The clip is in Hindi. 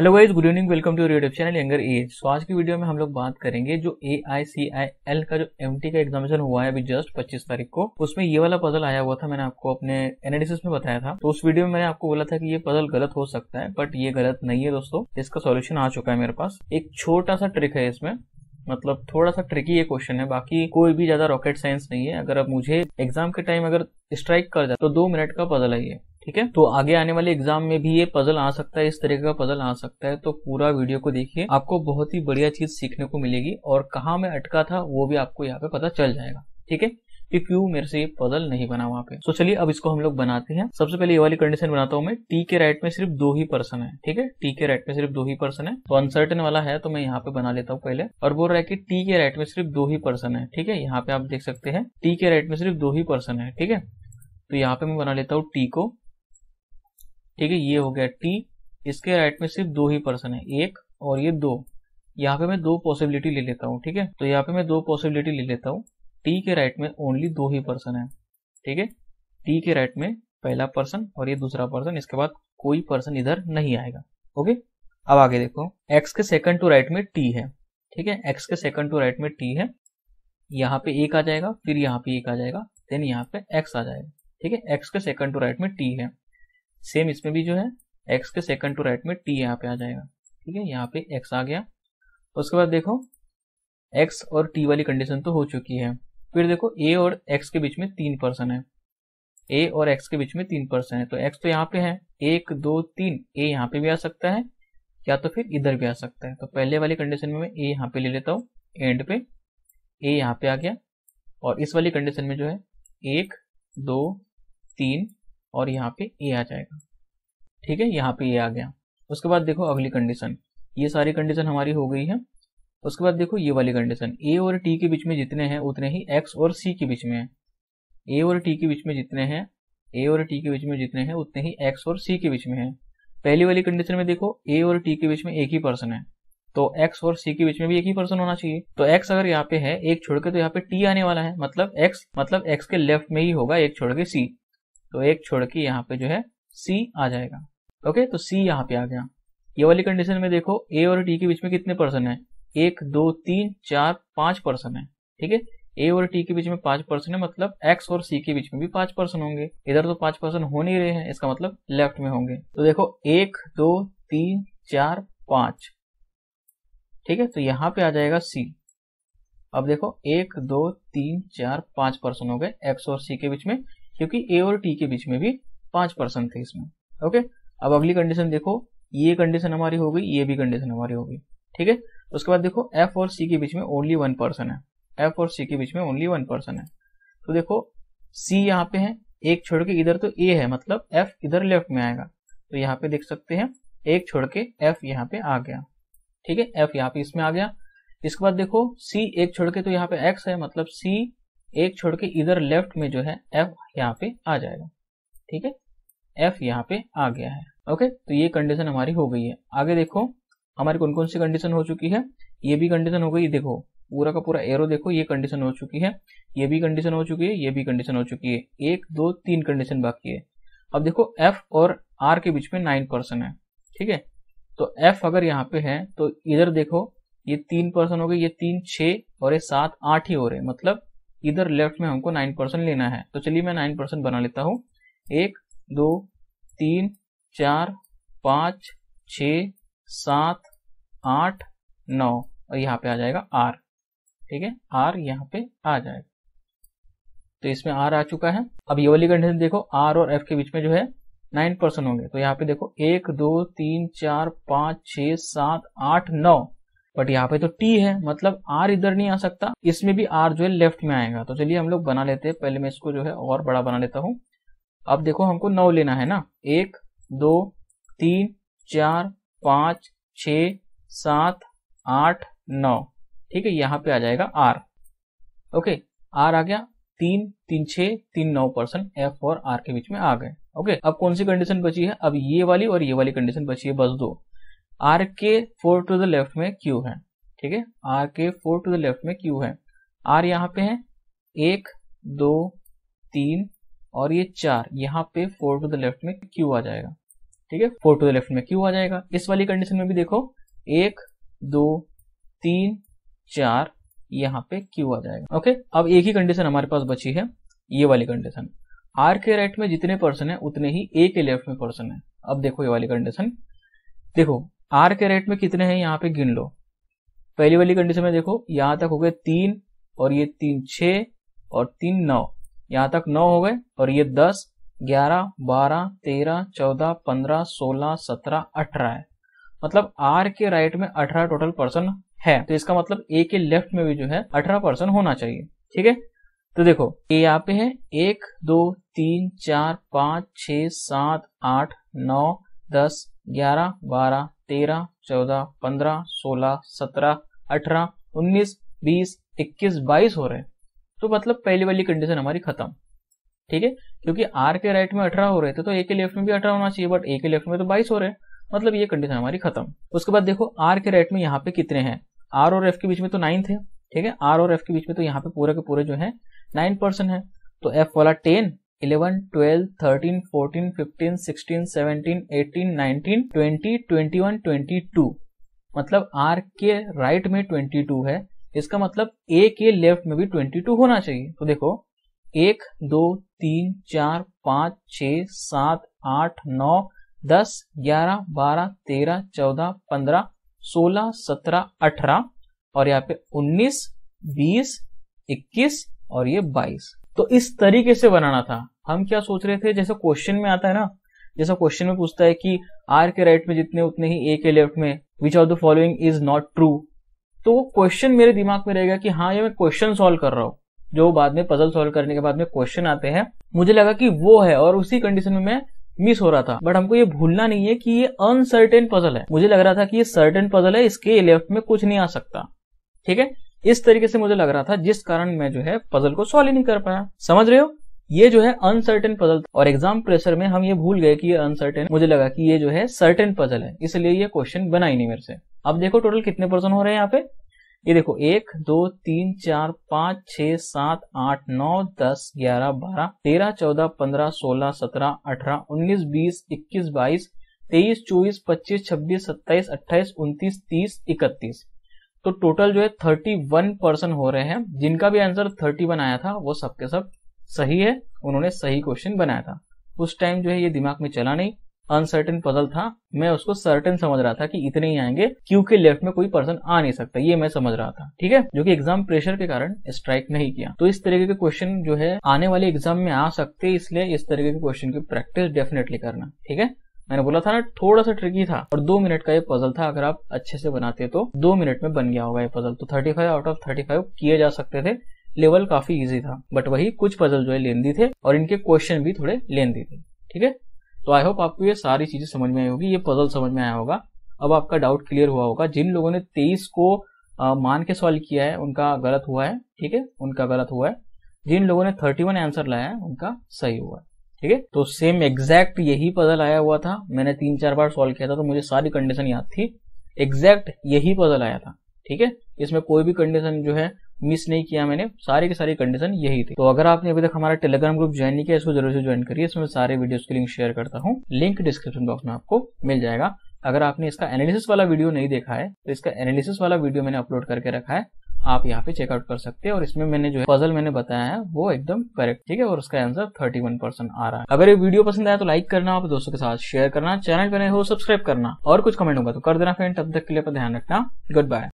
Hello guys good evening welcome to YouTube channel younger a so आज की वीडियो में हम लोग बात करेंगे जो ए आई सी आई एल का जो MT का एग्जामिनेशन हुआ है अभी जस्ट 25 तारीख को, उसमें ये वाला पजल आया हुआ था, मैंने आपको अपने एनालिसिस में बताया था। तो उस वीडियो में मैंने आपको बोला था कि ये पजल गलत हो सकता है बट ये गलत नहीं है दोस्तों, इसका सोल्यूशन आ चुका है मेरे पास। एक छोटा सा ट्रिक है इसमें मतलब थोड़ा सा ट्रिकी ये क्वेश्चन है, बाकी कोई भी ज़्यादा रॉकेट साइंस नहीं है। अगर अब मुझे एग्ज़ाम के टाइम अगर स्ट्राइक कर जाए तो दो मिनट का पजल है ये। ठीक है? तो आगे आने वाले एग्ज़ाम में भी ये पजल आ सकता है, इस तरीके का पजल आ सकता है तो पूरा वीडियो को देखिए। आपको बहुत ही बढ़िया चीज़ सीखने को मिलेगी और कहा मैं अटका था, वो भी आपको यहाँ पे पता चल जाएगा। ठीक है? कि क्यों मेरे से ये पजल नहीं बना वहाँ पे। तो चलिए, अब इसको हम लोग बनाते हैं। सबसे पहले ये वाली कंडीशन बनाता हूँ मैं। टी के राइट में सिर्फ़ दो ही पर्सन है। ठीक है? टी के राइट में सिर्फ़ दो ही पर्सन है। तो अनसर्टन वाला है तो मैं यहाँ पे बना लेता हूँ पहले। और बोल रहा है कि टी के राइट में सिर्फ़ दो ही पर्सन है। ठीक है? यहाँ पे आप देख सकते हैं। टी के राइट में सिर्फ़ दो ही पर्सन है। ठीक है? तो यहाँ पे मैं बना लेता हूँ टी को। ठीक है, ये हो गया टी इसके राइट में सिर्फ़ दो ही पर्सन है, एक और ये दो। यहाँ पे मैं दो पॉसिबिलिटी ले लेता हूँ, ठीक है? तो यहाँ पे मैं दो पॉसिबिलिटी ले लेता हूँ। टी के राइट में ओनली दो ही पर्सन है, ठीक है? टी के राइट में पहला पर्सन और ये दूसरा पर्सन इसके बाद कोई पर्सन इधर नहीं आएगा, ओके? अब आगे देखो एक्स के सेकंड टू राइट में टी है, ठीक है? एक्स के सेकंड टू राइट में टी है, यहाँ पे एक आ जाएगा, फिर यहाँ पे एक आ जाएगा देन यहाँ पे एक्स आ जाएगा, ठीक है? एक्स के सेकंड टू राइट में टी है। सेम इसमें भी जो है एक्स के सेकंड टू राइट में टी यहाँ पे आ जाएगा। ठीक है, यहाँ पे एक्स आ गया। उसके बाद देखो एक्स और टी वाली कंडीशन तो हो चुकी है। फिर देखो ए और एक्स के बीच में तीन पर्सन है। ए और एक्स के बीच में तीन पर्सन है। तो एक्स तो यहाँ पे है। एक, दो, तीन ए यहाँ पे भी आ सकता है, या तो फिर इधर भी आ सकता है। तो पहले वाली कंडीशन में मैं ए यहाँ पे ले लेता हूँ एंड पे। ए यहाँ पे आ गया। और इस वाली कंडीशन में जो है, एक, दो, तीन और यहाँ पे ए आ जाएगा। ठीक है, यहाँ पे ए आ गया। उसके बाद देखो अगली कंडीशन ये सारी कंडीशन हमारी हो गई है। उसके बाद देखो ये वाली कंडीशन ए और टी के बीच में जितने हैं, उतने ही एक्स और सी के बीच में है। ए और टी के बीच में जितने हैं ए और टी के बीच में जितने हैं, उतने ही एक्स और सी के बीच में है। पहली वाली कंडीशन में देखो ए और टी के बीच में एक ही पर्सन है। तो एक्स और सी के बीच में भी एक ही पर्सन होना चाहिए। तो एक्स अगर यहाँ पे है, एक छोड़ के तो यहाँ पे टी आने वाला है। मतलब एक्स मतलब एक्स के लेफ़्ट में ही होगा, एक छोड़ के सी तो एक छोड़ के यहाँ पे जो है सी आ जाएगा। ओके तो सी यहाँ पे आ गया। ये वाली कंडीशन में देखो ए और टी के बीच में कितने पर्सन है? एक, दो, तीन, चार, पाँच पर्सन है। ठीक है? ए और टी के बीच में पाँच पर्सन है मतलब एक्स और सी के बीच में भी पाँच पर्सन होंगे। इधर तो पाँच पर्सन हो नहीं रहे हैं, इसका मतलब लेफ़्ट में होंगे। तो देखो, एक, दो, तीन, चार, पाँच। ठीक है? तो यहाँ पे आ जाएगा सी अब देखो, एक, दो, तीन, चार, पाँच पर्सन हो गए एक्स और सी के बीच में। क्योंकि ए और टी के बीच में भी पाँच परसेंट थे इसमें। ओके अब अगली कंडीशन देखो। ये कंडीशन हमारी हो गई, ये भी कंडीशन हमारी हो गई। ठीक है? उसके बाद देखो एफ़ और सी के बीच में ओनली वन पर्सन है। एफ़ और सी के बीच में ओनली वन पर्सन है। तो देखो सी यहाँ पे है, एक छोड़ के इधर तो ए है मतलब एफ़ इधर लेफ़्ट में आएगा। तो यहाँ पे देख सकते हैं, एक छोड़ के एफ़ यहाँ पे आ गया। ठीक है? एफ़ यहाँ पे इसमें आ गया। इसके बाद देखो सी एक छोड़ के तो यहाँ पे एक्स है मतलब सी एक छोड़ के इधर लेफ़्ट में जो है एफ़ यहाँ पे आ जाएगा। ठीक है? एफ़ यहाँ पे आ गया है। ओके तो ये कंडीशन हमारी हो गई है। आगे देखो, हमारी कौन कौन सी कंडीशन हो चुकी है? ये भी कंडीशन हो गई। देखो, पूरा का पूरा एरो देखो, ये कंडीशन हो चुकी है। ये भी कंडीशन हो चुकी है, ये भी कंडीशन हो चुकी है। एक, दो, तीन कंडीशन बाकी है। अब देखो एफ़ और आर के बीच में नाइन पर्सन है। ठीक है? तो एफ़ अगर यहाँ पे है तो इधर देखो, ये तीन पर्सन हो गए ये तीन, छह और ये सात, आठ ही हो रहे मतलब इधर लेफ़्ट में हमको नाइन परसेंट लेना है। तो चलिए मैं नाइन परसेंट बना लेता हूँ। एक, दो, तीन, चार, पाँच, छ, सात, आठ, नौ। और यहाँ पे आ जाएगा आर। ठीक है? आर यहाँ पे आ जाएगा। तो इसमें आर आ चुका है। अब ये वाली कंडीशन देखो, आर और एफ़ के बीच में जो है नाइन परसेंट होंगे। तो यहाँ पे देखो, एक, दो, तीन, चार, पाँच, छ, सात, आठ, नौ। बट यहाँ पे तो टी है मतलब आर इधर नहीं आ सकता। इसमें भी आर जो है लेफ़्ट में आएगा। तो चलिए हम लोग बना लेते हैं। पहले मैं इसको जो है और बड़ा बना लेता हूँ। अब देखो हमको नौ लेना है ना? एक, दो, तीन, चार, पाँच छ सात, आठ, नौ। ठीक है, यहाँ पे आ जाएगा आर ओके आर आ गया। तीन तीन छ तीन, नौ परसेंट एफ़ और आर के बीच में आ गए। ओके अब कौन सी कंडीशन बची है? अब ये वाली और ये वाली कंडीशन बची है, बस दो। आर के फोर टू द लेफ़्ट में क्यू है, ठीक है? आर के फोर टू द लेफ़्ट में क्यू है। आर यहाँ पे है, एक, दो, तीन और ये चार। यहाँ पे फोर टू द लेफ़्ट में क्यू आ जाएगा, ठीक है? फोर टू द लेफ़्ट में क्यू आ जाएगा। इस वाली कंडीशन में भी देखो, एक, दो, तीन, चार, यहाँ पे क्यू आ जाएगा, ओके? अब एक ही कंडीशन हमारे पास बची है, ये वाली कंडीशन। आर के राइट में जितने पर्सन है, उतने ही ए के लेफ़्ट में पर्सन है। अब देखो ये वाली कंडीशन। देखो आर के राइट में कितने हैं? यहाँ पे गिन लो। पहली वाली कंडीशन में देखो, यहाँ तक हो गए तीन और ये तीन छ और तीन नौ। यहाँ तक नौ हो गए और ये दस, ग्यारह, बारह, तेरह, चौदह, पंद्रह, सोलह, सत्रह, अठारह है। मतलब आर के राइट में अठारह टोटल पर्सन है। तो इसका मतलब ए के लेफ़्ट में भी जो है, अठारह पर्सन होना चाहिए। ठीक है? तो देखो ये यहाँ पे है। एक, दो, तीन, चार, पाँच छ सात, आठ, नौ, दस, ग्यारह, बारह तेरह, चौदह, पंद्रह, सोलह, सत्रह, अठारह, उन्नीस, बीस, इक्कीस, बाईस हो रहे हैं। तो मतलब पहली वाली कंडीशन हमारी खत्म। ठीक है? क्योंकि आर के राइट में अठारह हो रहे थे तो ए के लेफ़्ट में भी अठारह होना चाहिए बट ए के लेफ़्ट में तो बाईस हो रहे हैं। मतलब ये कंडीशन हमारी खत्म। उसके बाद देखो आर के राइट में यहाँ पे कितने हैं? आर और एफ़ के बीच में तो नाइन थे। ठीक है? आर और एफ़ के बीच में तो यहाँ पे पूरे के पूरे जो है नाइन परसेंट है। तो एफ़ वाला ten eleven, twelve, thirteen, fourteen, fifteen, sixteen, seventeen, eighteen, nineteen, twenty twenty one, twenty two. मतलब आर के राइट में ट्वेंटी टू है, इसका मतलब ए के लेफ़्ट में भी ट्वेंटी टू होना चाहिए। तो देखो, एक, दो, तीन, चार, पाँच, छ, सात, आठ, नौ, दस, ग्यारह, बारह, तेरह, चौदह, पंद्रह, सोलह, सत्रह, अठारह, और यहाँ पे उन्नीस, बीस, इक्कीस, और ये बाईस। तो इस तरीके से बनाना था। हम क्या सोच रहे थे? जैसे क्वेश्चन में आता है ना, जैसा क्वेश्चन में पूछता है कि आर के राइट में जितने उतने ही ए के लेफ़्ट में which of the following is not true तो वो क्वेश्चन मेरे दिमाग में रहेगा कि हाँ ये मैं क्वेश्चन सॉल्व कर रहा हूँ। जो बाद में पजल सॉल्व करने के बाद में क्वेश्चन आते हैं, मुझे लगा कि वो है और उसी कंडीशन में मैं मिस हो रहा था। बट हमको ये भूलना नहीं है कि ये अनसर्टेन पजल है। मुझे लग रहा था कि ये सर्टेन पजल है, इसके लेफ़्ट में कुछ नहीं आ सकता। ठीक है? इस तरीके से मुझे लग रहा था, जिस कारण मैं जो है पजल को सॉल्व ही नहीं कर पाया। समझ रहे हो? ये जो है अनसर्टेन पजल और एग्ज़ाम प्रेशर में हम ये भूल गए कि ये अनसर्टेन मुझे लगा कि ये जो है सर्टेन पजल है। इसलिए ये क्वेश्चन बना ही नहीं मेरे से। अब देखो टोटल कितने पर्सन हो रहे हैं यहाँ पे? ये देखो, एक, दो, तीन, चार, पाँच, छह, सात, आठ, नौ, दस, ग्यारह, बारह, तेरह, चौदह, पंद्रह, सोलह, सत्रह, अठारह, उन्नीस, बीस, इक्कीस, बाईस, तेईस, चौबीस, पच्चीस, छब्बीस, सत्ताईस, अट्ठाईस, उन्तीस, तीस, इकतीस। तो टोटल जो है थर्टी वन पर्सन हो रहे हैं। जिनका भी आंसर थर्टी वन आया था, वो सबके सब सही है, उन्होंने सही क्वेश्चन बनाया था। उस टाइम जो है, ये दिमाग में चला नहीं। अनसर्टेन पजल था। मैं उसको सर्टेन समझ रहा था कि इतने ही आएँगे क्यू के लेफ़्ट में कोई पर्सन आ नहीं सकता। ये मैं समझ रहा था, ठीक है? जो कि एग्ज़ाम प्रेशर के कारण स्ट्राइक नहीं किया। तो इस तरीके के क्वेश्चन जो है, आने वाले एग्ज़ाम में आ सकते इसलिए इस तरीके के क्वेश्चन की प्रैक्टिस डेफिनेटली करना, ठीक है? मैंने बोला था ना, थोड़ा सा ट्रिकी था। और दो मिनट का ये पजल था, अगर आप अच्छे से बनाते तो। दो मिनट में बन गया होगा ये पजल तो 35 आउट ऑफ़ 35 किए जा सकते थे। लेवल काफ़ी इजी था बट वही कुछ पजल जो है लेंदी थे और इनके क्वेश्चन भी थोड़े लेंदी थे ठीक है? तो आई होप आपको ये सारी चीज़ें समझ में आई होगी ये पजल समझ में आया होगा। अब आपका डाउट क्लियर हुआ होगा जिन लोगों ने तेईस को आ, मान के सॉल्व किया है उनका गलत हुआ है ठीक है? उनका गलत हुआ है। जिन लोगों ने थर्टी वन आंसर लाया है उनका सही हुआ है ठीक है? तो सेम एग्जैक्ट यही पजल आया हुआ था मैंने तीन चार बार सॉल्व किया था तो मुझे सारी कंडीशन याद थी। एग्जैक्ट यही पजल आया था ठीक है? इसमें कोई भी कंडीशन जो है मिस नहीं किया मैंने, सारी की सारी कंडीशन यही थी। तो अगर आपने अभी तक हमारा टेलीग्राम ग्रुप ज्वाइन नहीं किया, इसको ज़रूर से ज्वाइन करिए, इसमें सारे वीडियोस के लिंक शेयर करता हूँ। लिंक डिस्क्रिप्शन बॉक्स में आपको मिल जाएगा। अगर आपने इसका एनालिसिस वाला वीडियो नहीं देखा है तो इसका एनालिसिस वाला वीडियो मैंने अपलोड करके रखा है। आप यहाँ पे चेकआउट कर सकते हैं और इसमें मैंने जो है पजल मैंने बताया है, वो एकदम करेक्ट ठीक है? और उसका आंसर 31 परसेंट आ रहा है। अगर ये वीडियो पसंद आया तो लाइक करना, आप दोस्तों के साथ शेयर करना चैनल पर नए हो सब्सक्राइब करना। और कुछ कमेंट होगा तो कर देना फ्रेंड तब तक के लिए ध्यान रखना। Good bye